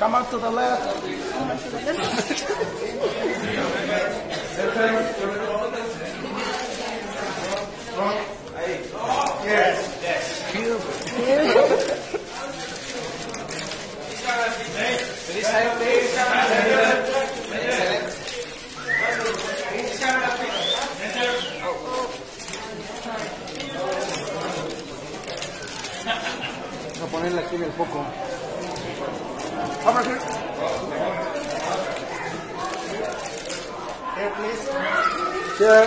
Come out to the left. Voy a ponerle aquí en el foco. Over here. Here, please. Here.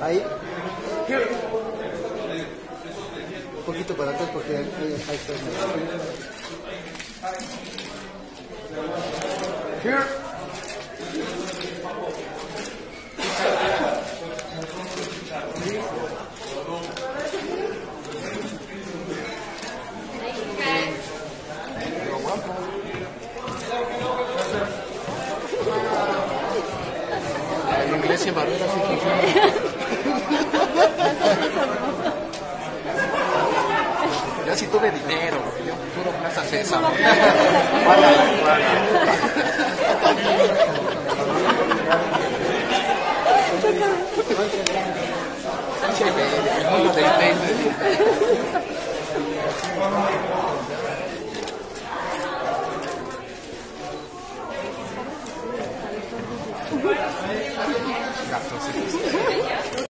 Ahí. Here. Un poquito para atrás porque ahí, ahí está. Here. Barrera sí funciona. Yo sí tuve dinero, yo puro Plaza César. そうそ